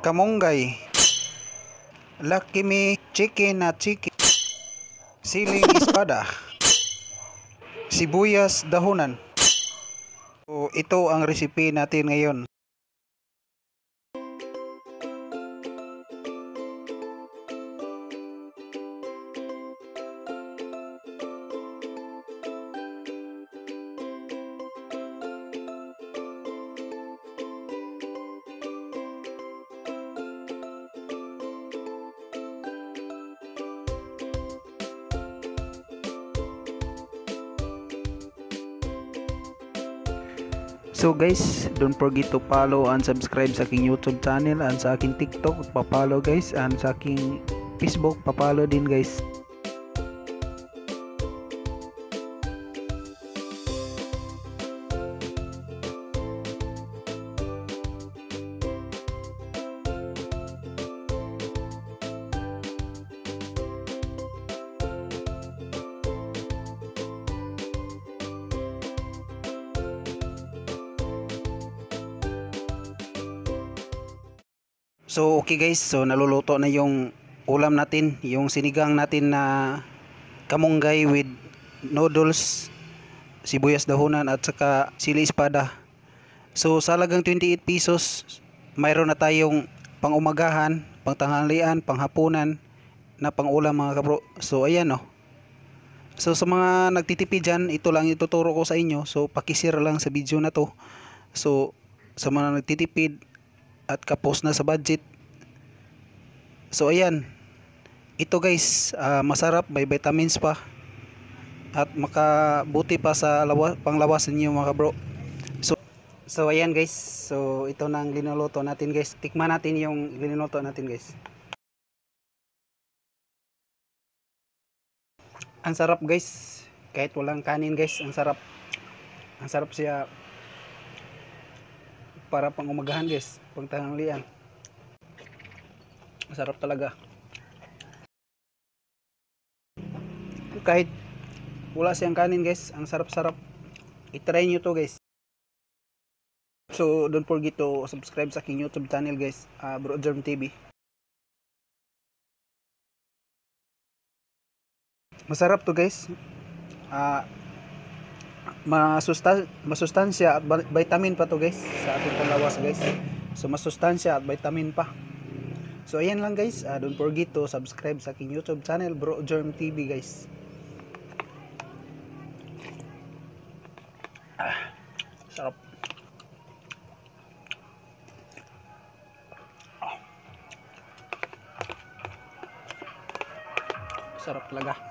kamunggay, lakimi chicken na chicken, siling espada, sibuyas dahunan. So, ito ang recipe natin ngayon. So guys, don't forget to follow and subscribe sa aking YouTube channel and sa aking TikTok, papalo guys, and sa aking Facebook, papalo din guys. So okay guys, so naluluto na yung ulam natin, yung sinigang natin na kamunggay with noodles, sibuyas dahunan at saka sili espada. So sa halagang 28 pesos, mayroon na tayong pangumagahan, pangtanghalian, panghapunan na pangulam mga kabro. So ayan no. So sa mga nagtitipid dyan, ito lang ituturo ko sa inyo. So pakishare lang sa video na to. So sa mga nagtitipid, at kapos na sa budget. So ayan. Ito guys, ah, masarap, may vitamins pa. At makabuti pa sa lawa, panglawas ninyo mga bro. So So ayan guys. So ito na ang linuluto natin guys. Tikman natin yung linuluto natin guys. Ang sarap guys. Kahit walang kanin guys, ang sarap. Ang sarap siya para pang umagahan guys. Pang tanghalian. Masarap talaga. Kahit wala siyang kanin guys ang sarap sarap itry nyo to guys. So don't forget to subscribe sa aking youtube channel guys. Uh, Bro Germ TV masarap to guys. Ah masustan masustansya at vitamin pa to guys sa ating panglawas guys. So masustansya at vitamin pa. So ayan lang guys. Ah, don't forget to subscribe sa aking youtube channel bro germ tv guys. Ah, sarap. Ah. sarap talaga